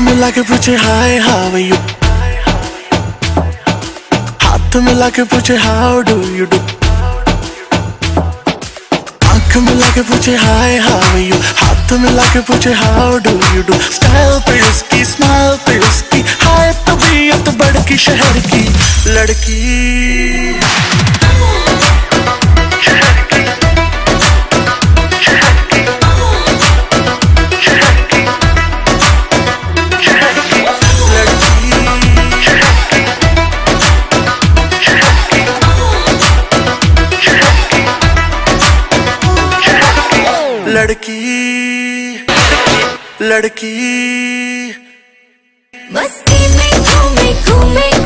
मिला के पूछे हाय हाउ यू हाथ मिला के पूछे हाउ डू यू डू आँख मिला के पूछे हाय हाउ यू हाथ मिला के पूछे how do you do style पे उसकी स्माइल पे उसकी हाय तबीयत बड़की शहर की लड़की। लड़की लड़की। मस्ती में घूमे घूमे।